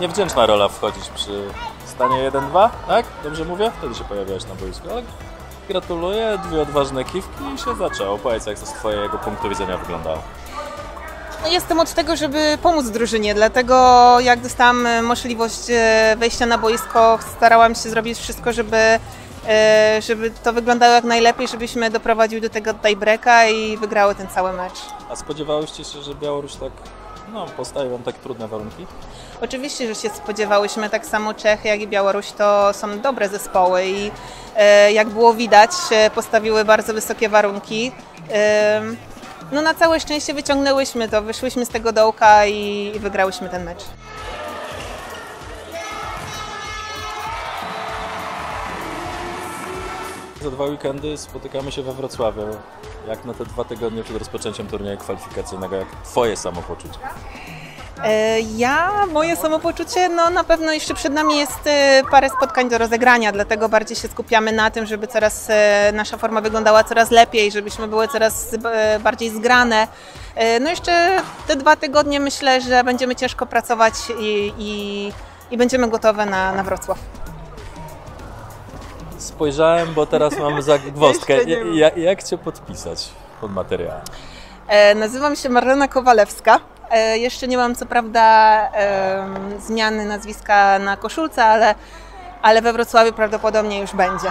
Niewdzięczna rola wchodzić przy stanie 1-2, tak? Dobrze mówię? Wtedy się pojawiałeś na boisku, ale gratuluję, dwie odważne kiwki i się zaczęło. Powiedz, jak to z twojego punktu widzenia wyglądało. No, Jestem od tego, żeby pomóc drużynie, dlatego jak dostałam e, możliwość e, wejścia na boisko, starałam się zrobić wszystko, żeby, żeby to wyglądało jak najlepiej, żebyśmy doprowadziły do tego tiebreaka i wygrały ten cały mecz. A spodziewałyście się, że Białoruś tak, no, postawi wam tak trudne warunki? Oczywiście, że się spodziewałyśmy, tak samo Czechy, jak i Białoruś to są dobre zespoły i e, jak było widać, e, postawiły bardzo wysokie warunki. E, No na całe szczęście wyciągnęłyśmy to, wyszłyśmy z tego dołka i wygrałyśmy ten mecz. Za dwa weekendy spotykamy się we Wrocławiu. Jak na te dwa tygodnie przed rozpoczęciem turnieju kwalifikacyjnego, jak twoje samopoczucie? E, Ja, moje samopoczucie, no na pewno jeszcze przed nami jest e, parę spotkań do rozegrania, dlatego bardziej się skupiamy na tym, żeby coraz e, nasza forma wyglądała coraz lepiej, żebyśmy były coraz bardziej zgrane. No jeszcze te dwa tygodnie myślę, że będziemy ciężko pracować i, i, i będziemy gotowe na, na Wrocław. Spojrzałem, bo teraz mam nie ma. Jak, cię podpisać pod materiałem? E, Nazywam się Marlena Kowalewska. E, Jeszcze nie mam co prawda em, zmiany nazwiska na koszulce, ale, ale we Wrocławiu prawdopodobnie już będzie.